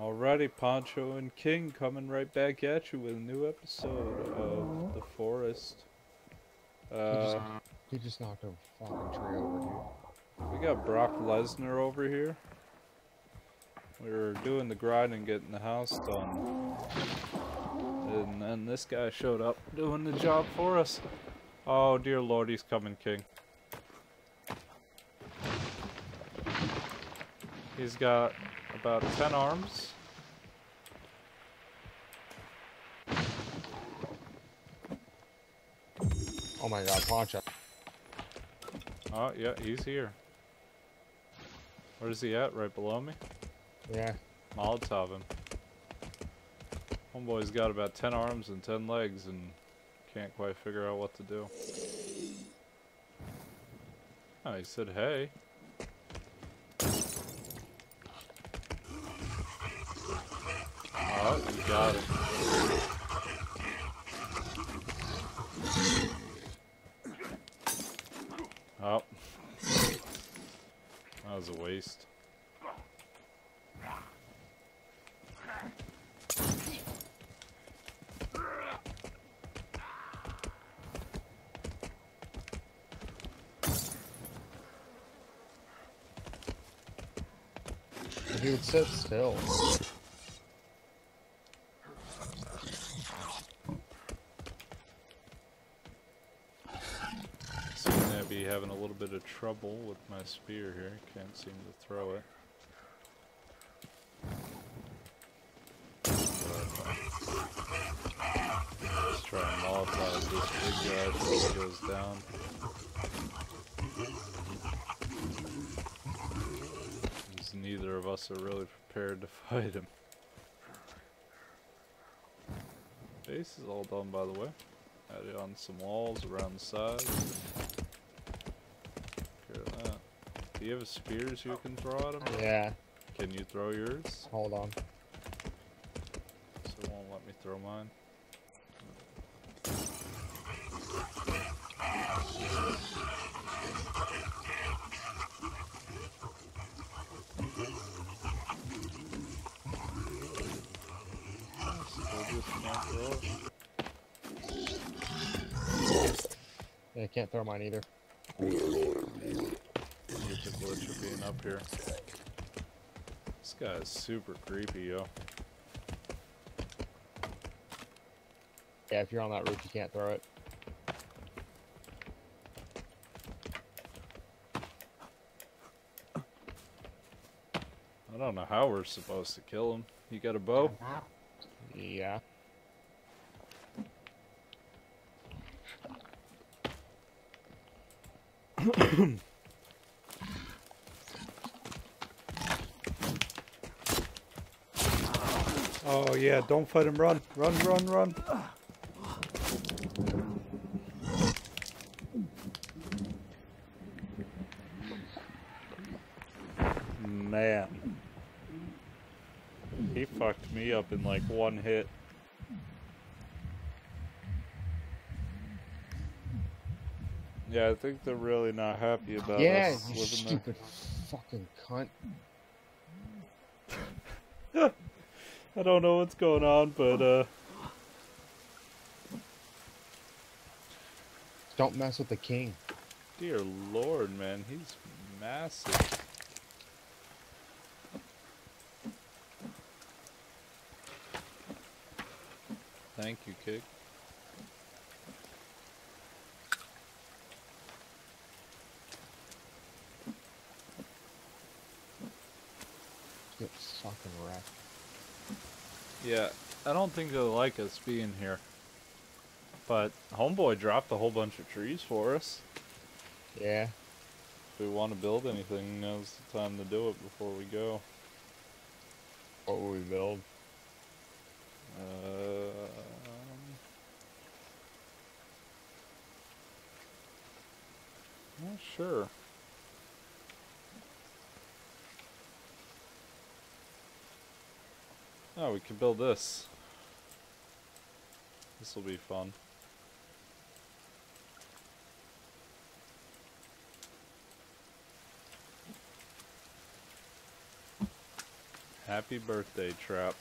Alrighty, Pancho and King coming right back at you with a new episode of The Forest. Uh, He just knocked a fucking tree over here. we got Brock Lesnar over here. We were doing the grind and getting the house done. And then this guy showed up doing the job for us. Oh dear lord, he's coming, King. He's got about 10 arms. Oh my god, Pancho. Oh, yeah, he's here. Where's he at? Right below me? Yeah. Molotov him. Homeboy's got about 10 arms and 10 legs and can't quite figure out what to do. Oh, he said hey. Oh, you got him. Oh. That was a waste. Dude, sit still. Seem to be having a little bit of trouble with my spear here. Can't seem to throw it. Let's try and Molotov this big guy before he goes down. Because neither of us are really prepared to fight him. Base is all done by the way. Added on some walls around the sides. Care of that. Do you have spears you can throw at him? Yeah. Can you throw yours? Hold on. So it won't let me throw mine. Still just can't throw it. Yeah, I can't throw mine either. Glitch of being up here. This guy is super creepy, yo. Yeah, if you're on that roof, you can't throw it. I don't know how we're supposed to kill him. You got a bow? Yeah. Oh yeah, don't fight him, run. Run, run, run. Man. He fucked me up in like one hit. Yeah, I think they're really not happy about yeah, us you living there. stupid fucking cunt. I don't know what's going on, but uh Don't mess with the king. dear lord, man, he's massive. Thank you, Kick. Get fucking wrecked. Yeah, I don't think they'll like us being here. But Homeboy dropped a whole bunch of trees for us. Yeah. If we want to build anything, now's the time to do it before we go. What will we build? Um, not sure. Oh, we can build this. This will be fun. Happy birthday, Trap.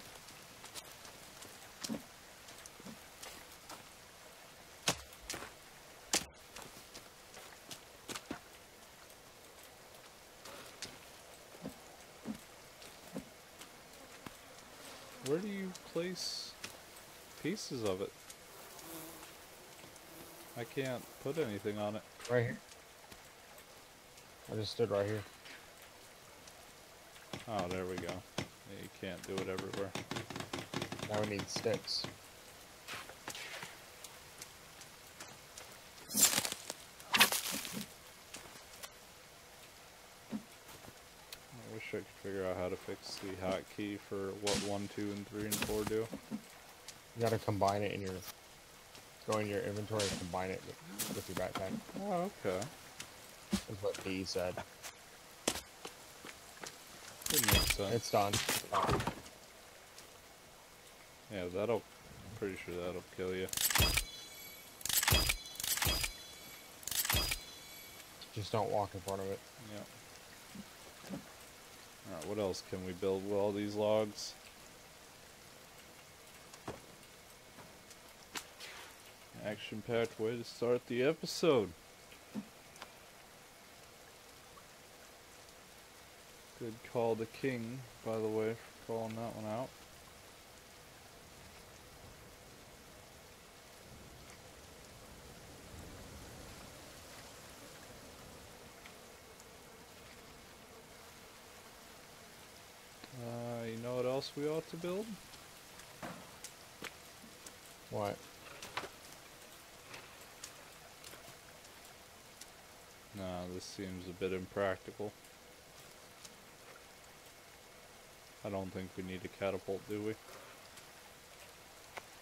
Where do you place pieces of it? I can't put anything on it. Right here. I just stood right here. Oh, there we go. You can't do it everywhere. Now we need sticks. I wish I could figure out how to fix the hotkey for what 1, 2, and 3, and 4 do. You gotta combine it in your go in your inventory and combine it with, with your backpack. Oh, okay. Is what B said. It's done. It's done. Yeah, that'll. Pretty sure that'll kill you. Just don't walk in front of it. Yeah. Alright, what else can we build with all these logs? Action packed way to start the episode. Good call to King, by the way, for calling that one out. Uh, you know what else we ought to build? What? Nah, this seems a bit impractical. I don't think we need a catapult, do we?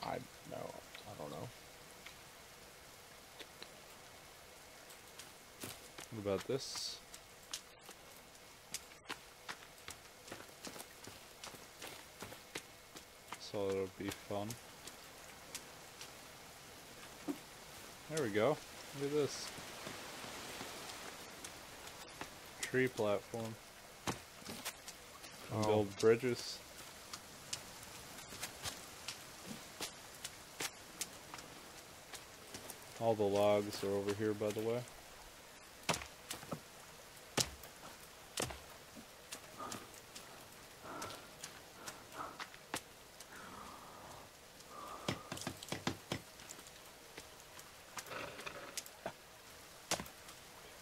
I no. I don't know. What about this? So it'll be fun. There we go. Look at this. Tree platform. Oh. Build bridges. All the logs are over here, by the way.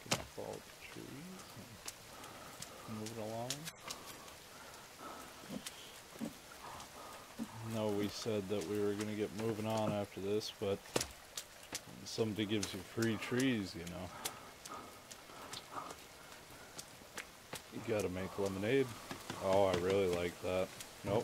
Picking up all the trees and moving along. No, we said that we were gonna get moving on after this, but somebody gives you free trees, you know. You gotta make lemonade. Oh, I really like that. Nope.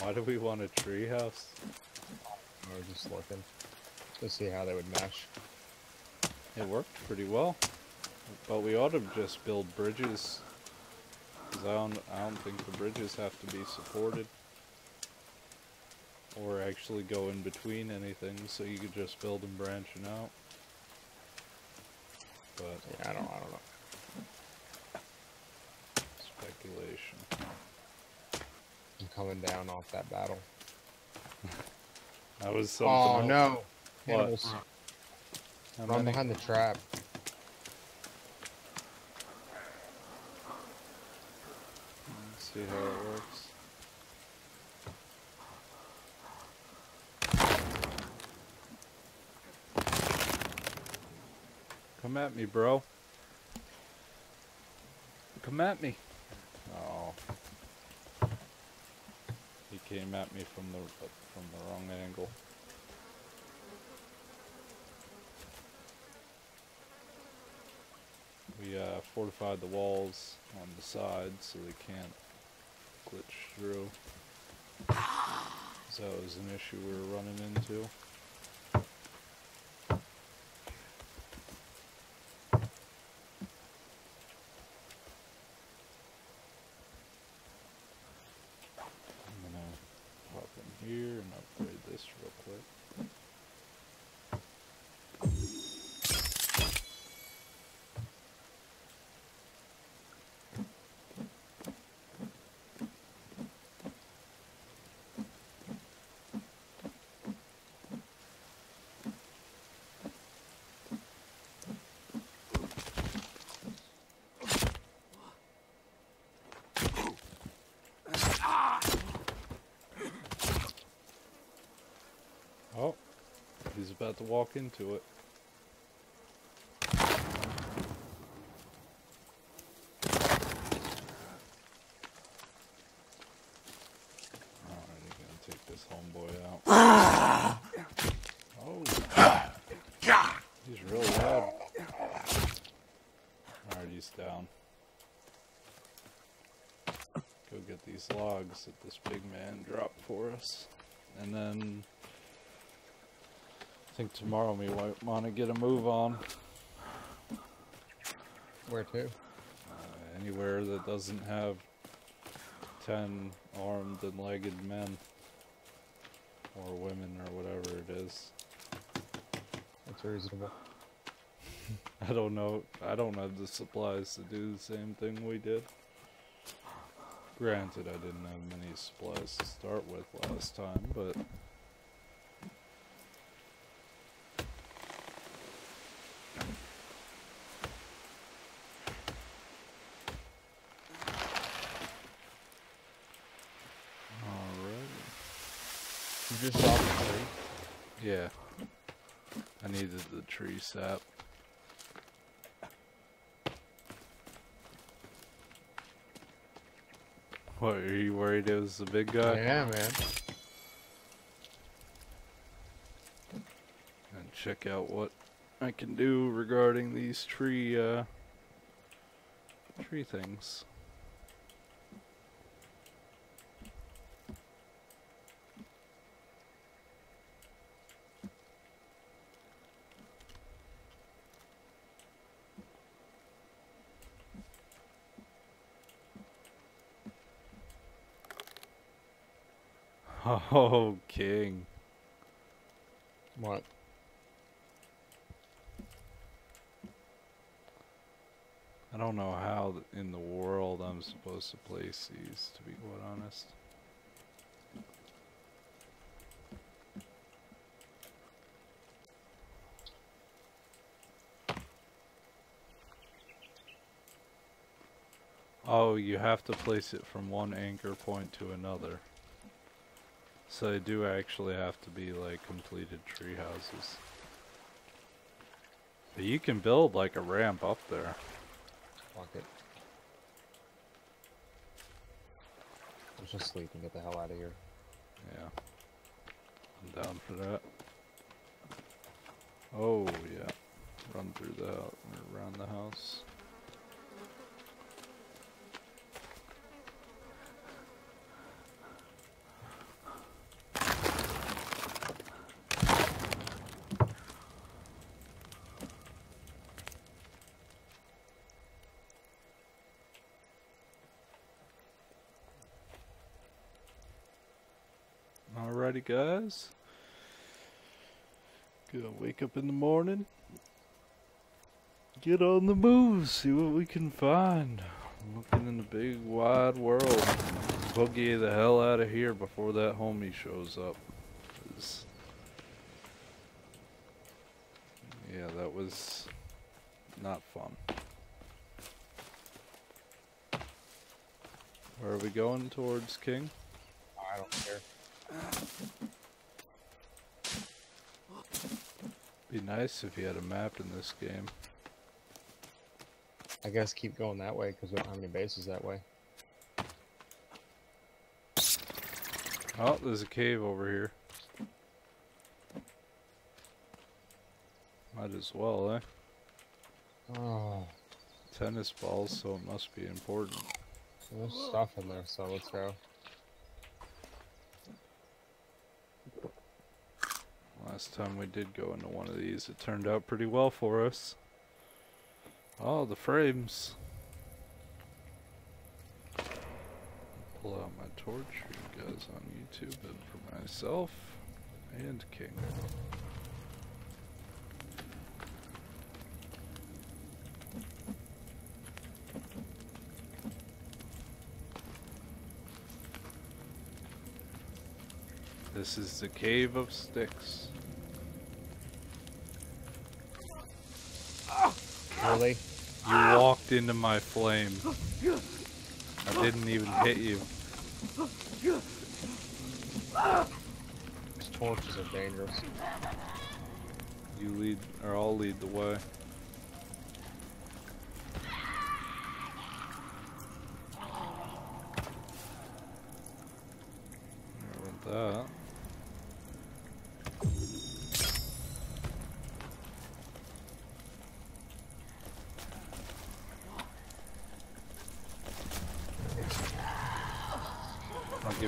Why do we want a tree house? I was just looking to see how they would mesh. It worked pretty well. But we ought to just build bridges. Because I don't, I don't think the bridges have to be supported. Or actually go in between anything, so you could just build them branching out. But Yeah, I don't. I don't know. speculation. I'm coming down off that battle. That was something Oh else. no! What? Animals. How Run many? behind the trap. Let's see how it works. Come at me, bro. Come at me. Oh. He came at me from the from the wrong angle. We uh, fortified the walls on the sides so they can't glitch through. So that was an issue we were running into. I'm gonna hop in here and upgrade this real quick. Oh, he's about to walk into it. Alright, gonna take this homeboy out. oh. He's really loud. Alright, he's down. Go get these logs that this big man dropped for us. And then think tomorrow we might want to get a move on. Where to? Uh, anywhere that doesn't have 10 armed and legged men. Or women or whatever it is. That's reasonable. I don't know. I don't have the supplies to do the same thing we did. Granted, I didn't have many supplies to start with last time, but... Alright. You just saw the tree. Yeah. I needed the tree sap. What, are you worried it was the big guy? Yeah, man. And check out what I can do regarding these tree, uh, tree things. Oh, king. What? I don't know how in the world I'm supposed to place these, to be quite honest. Oh, you have to place it from one anchor point to another. So they do actually have to be like completed tree houses. But you can build like a ramp up there. Fuck it. Let's just sleep and get the hell out of here. Yeah. I'm down for that. Oh, yeah. Run through the house, around the house. Alrighty, guys. Gonna wake up in the morning. Get on the move, see what we can find. Looking in the big wide world. Boogie the hell out of here before that homie shows up. Yeah, that was not fun. Where are we going towards King? I don't care. Be nice if you had a map in this game. I guess keep going that way because we don't have any bases that way. Oh, there's a cave over here. Might as well, eh? Oh, Tennis balls, so it must be important. there's stuff in there, so let's go. Last time we did go into one of these, it turned out pretty well for us. Oh, the frames. Pull out my torch for you guys on YouTube and for myself and King. This is the Cave of Sticks. Really? You walked into my flame. I didn't even hit you. These torches are dangerous. You lead, or I'll lead the way. There went that.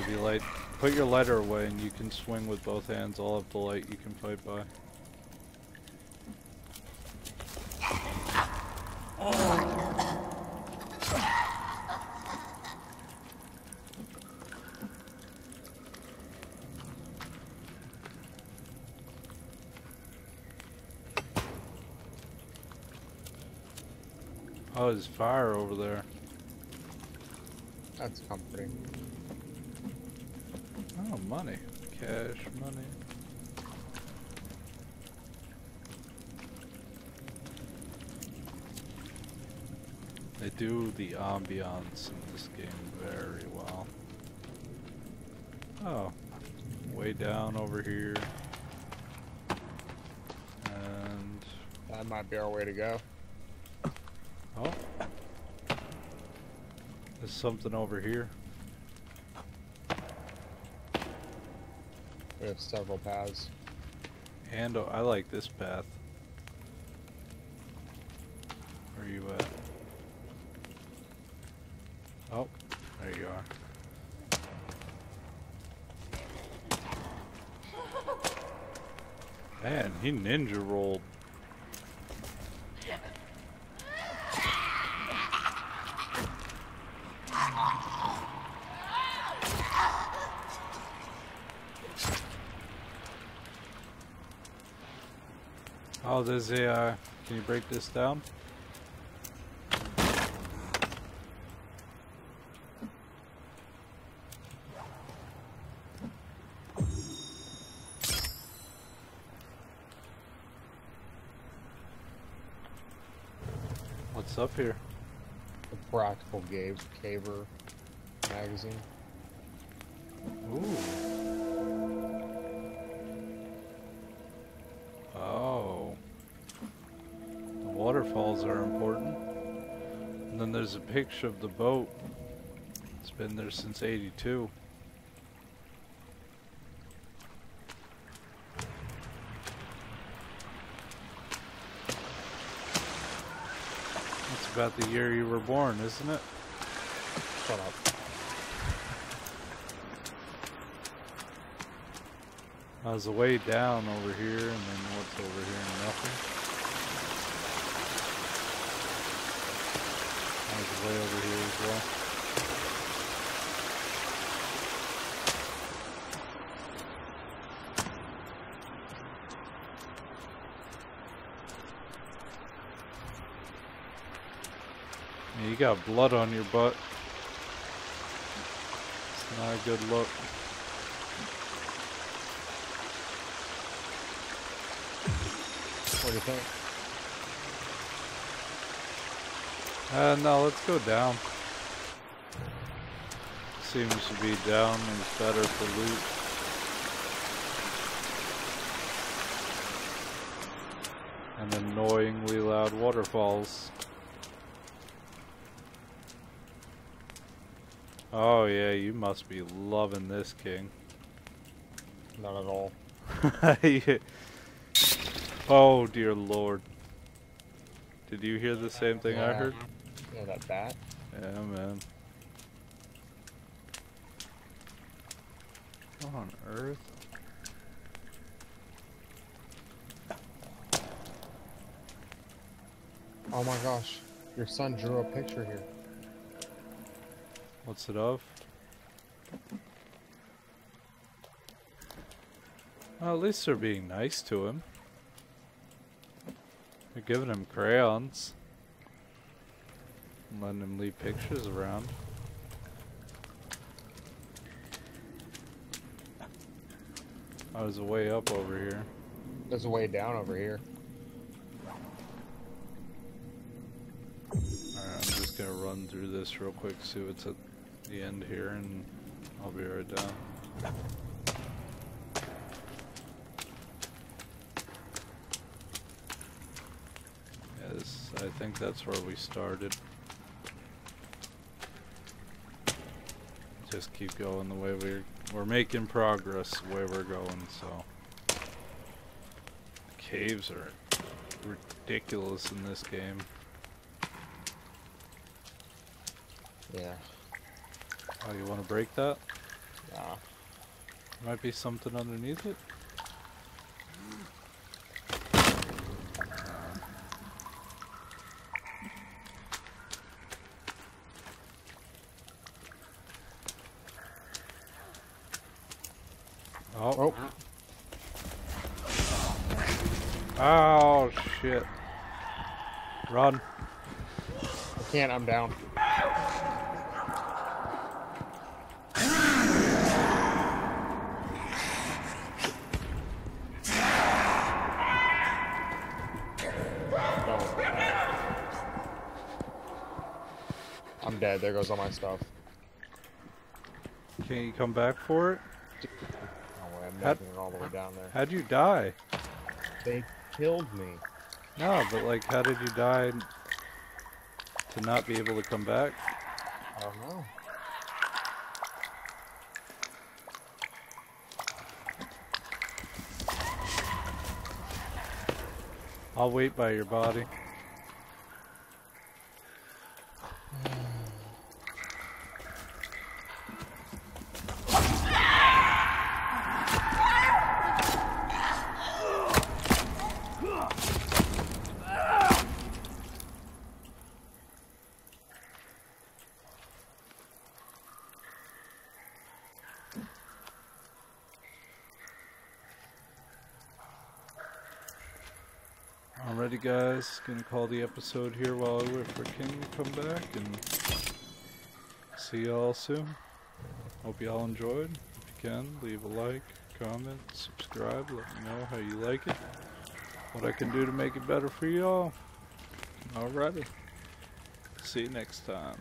You light. Put your lighter away and you can swing with both hands. I'll have the light you can fight by. Oh, there's fire over there. That's comforting. Money. Cash money. They do the ambiance in this game very well. Oh, way down over here. And, That might be our way to go. oh. There's something over here. Have several paths. And oh, I like this path. Where are you at? Oh, there you are. Man, he ninja rolled. There's a, uh, can you break this down? What's up here? The Practical Gabe Caver magazine. Ooh. Waterfalls are important. And then there's a picture of the boat. It's been there since 82. That's about the year you were born, isn't it? Shut up. I was way down over here, and then what's over here? Nothing. I was way over here as well. You got blood on your butt. It's not a good look. What do you think? Uh, no, let's go down. Seems to be down is better for loot. And annoyingly loud waterfalls. Oh yeah, you must be loving this, King. Not at all. oh dear lord. Did you hear the same thing I Yeah. Yeah, that bat. Yeah, man. What on earth? Oh my gosh. Your son drew a picture here. What's it of? Well, at least they're being nice to him. They're giving him crayons. Letting him leave pictures around. I was way up over here. There's a way down over here. Alright, I'm just gonna run through this real quick, see what's at the end here, and I'll be right down. Yes, I think that's where we started. Just keep going the way we're we're making progress the way we're going, so caves are ridiculous in this game. Yeah. Oh, you want to break that? Yeah. Might be something underneath it. Oh. Oh. Oh, shit. Run. I can't, I'm down. I'm dead. There goes all my stuff. Can't you come back for it? Oh, I'm How- making it all the way down there. How'd you die? They killed me. No, but like, how did you die to not be able to come back? I don't know. I'll wait by your body. Alrighty guys, gonna call the episode here while I wait for King to come back and see y'all soon. Hope y'all enjoyed. If you can, leave a like, comment, subscribe, let me know how you like it. What I can do to make it better for y'all. Alrighty. See you next time.